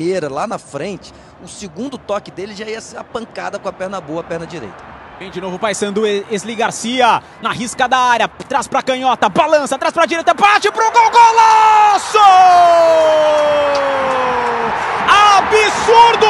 primeira, lá na frente, o segundo toque dele já ia ser a pancada com a perna boa, a perna direita. Vem de novo o Paysandu, Esli Garcia, na risca da área, traz pra canhota, balança, traz pra direita, bate pro gol, golaço! Absurdo!